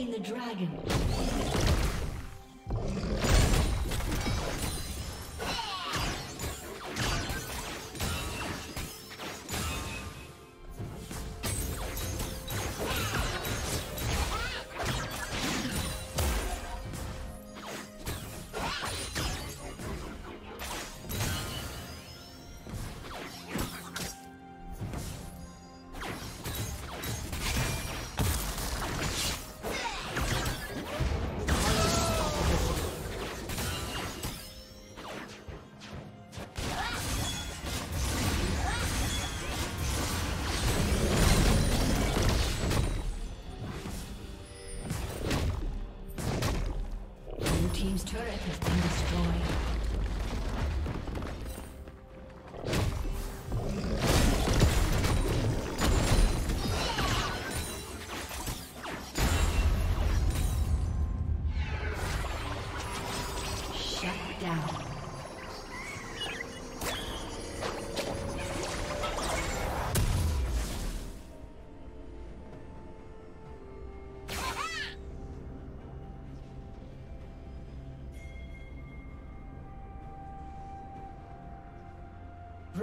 Slain the dragon.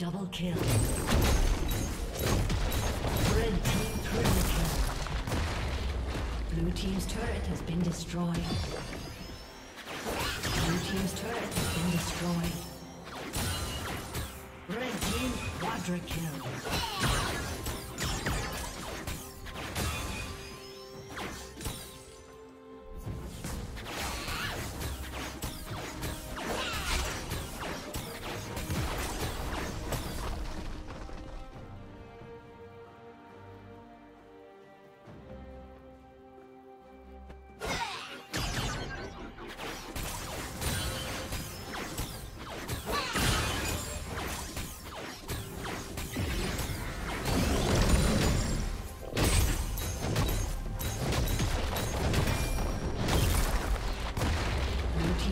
Double kill. Red team triple kill. Blue team's turret has been destroyed. Blue team's turret has been destroyed. Red team quadra kill.